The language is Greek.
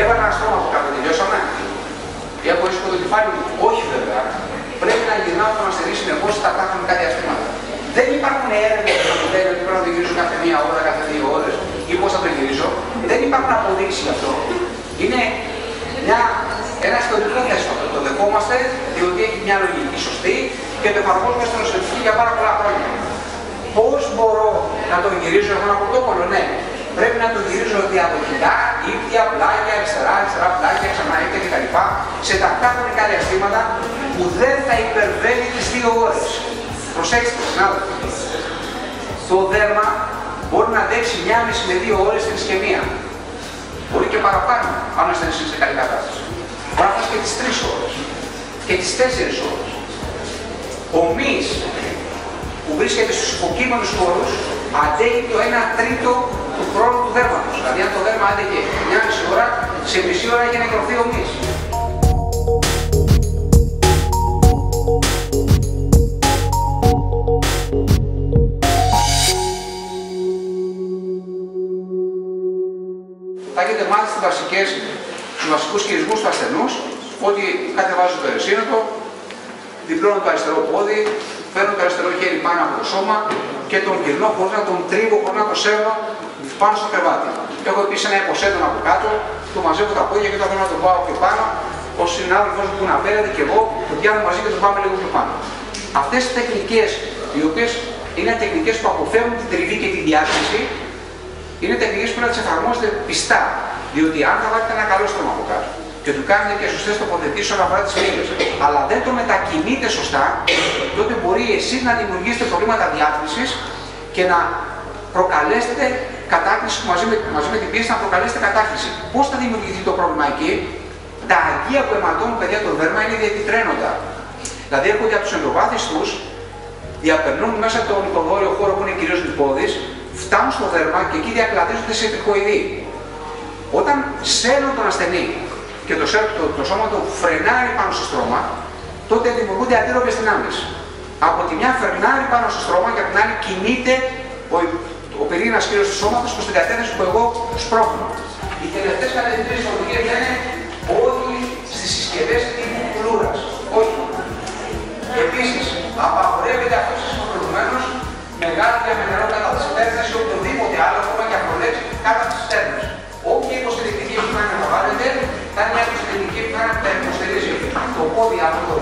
Έβαλα ένα στόμα από κάτω, τελειώσαμε. Έχω ήσυχο το κεφάλι μου. Όχι βέβαια. Πρέπει να γυρνάω το αστερί συνεχώς στα κάθε διαστήματα. Δεν υπάρχουν έρευνες που μου λένε ότι πρέπει να το γυρίζω κάθε μία ώρα, κάθε δύο ώρες ή πώς θα το γυρίζω. Δεν υπάρχουν αποδείξεις γι' αυτό. Είναι μια, ένα ιστορικό θέσμα. Το δεχόμαστε διότι έχει μια λογική σωστή και το εφαρμόζουμε στην ουσιαστική για πάρα πολλά χρόνια. Πώς μπορώ να το γυρίζω εγώ ένα πρωτόκολλο, ναι. Πρέπει να το γυρίζω διαδοχικά, ίδια, πλάγια, αριστερά, αριστερά, πλάγια, ξανά ίδια κτλ. Σε τακτά χρονικά διαστήματα που δεν θα υπερβαίνει τις δύο ώρες. Προσέξτε, συνάδελφοι. Το δέρμα μπορεί να αντέξει μια μισή με δύο ώρες την ισκεμία. Μπορεί και παραπάνω, αν είστε σε καλή κατάσταση. Μπορεί να και τις τρεις ώρες και τις τέσσερις ώρες. Ο μυς που βρίσκεται στους υποκείμενους χώρους αντέχει το 1 τρίτο του χρόνου του δέρματος. Δηλαδή αν το δέρμα άντεγε μια μισή ώρα, σε μισή ώρα έχει νεκρωθεί ο μυς. Θα έχετε μάθει στις βασικές, στους βασικούς χειρισμούς του ασθενούς ότι κατεβάζω το ερεσίνοτο, διπλώνω το αριστερό πόδι, παίρνω το αριστερό χέρι πάνω από το σώμα και τον γυρνώ χωρίς να τον τρίβω, χωρίς να το σέρνω πάνω στο κρεβάτι. Έχω επίσης ένα υποσέντον από κάτω, του μαζεύω τα πόδια και όταν θέλω να τον πάω πιο πάνω, ο συνάδελφο μου που είναι απέναντι και εγώ το πιάνω μαζί και τον πάμε λίγο πιο πάνω. Αυτές οι τεχνικές, οι οποίες είναι τεχνικές που αποφεύγουν την τριβή και τη διάθεση, είναι τεχνικές που να τις εφαρμόσετε πιστά. Διότι αν θα βάλετε ένα καλό στόμα από κάτω και του κάνετε και σωστές τοποθετήσεις όσον αφορά τις μύγε, αλλά δεν το μετακινείτε σωστά, τότε μπορεί εσείς να δημιουργήσετε προβλήματα διάθεση και να προκαλέσετε κατάκριση μαζί με, μαζί με την πίεση να προκαλέσετε κατάκριση. Πώς θα δημιουργηθεί το πρόβλημα εκεί, τα αγκία που αιματώνουν παιδιά το δέρμα είναι διατητρένοντα. Δηλαδή έρχονται από τους τους, διαπερνούν μέσα τον υποδόριο χώρο που είναι κυρίως λιπόδης, φτάνουν στο δέρμα και εκεί διακλαδίζονται σε τριχοειδή. Όταν σέρνουν τον ασθενή και το, το, το σώμα του φρενάρει πάνω στο στρώμα, τότε δημιουργούνται αντίρροπε δυνάμεις. Από τη μια φρενάρει πάνω στο στρώμα και από την άλλη κινείται ο, ο πυρήνας κύριος του σώματος προ την κατεύθυνση που εγώ σπρώχνω. Οι τελευταίες κατευθυντήρε οδηγίε λένε όχι στις συσκευές τύπου κουλούρας. Όχι. Επίσης, απαγορεύεται αυτός προηγουμένω μεγάλη διαμετρό κατά τι στέρνε ή οποιοδήποτε άλλο, ακόμα και απολέξει κάτω από τι στέρνε. Όποια υποστηρικτική που να βάλετε, θα είναι μια υποστηρικτική που θα υποστηρίζει το πόδι από το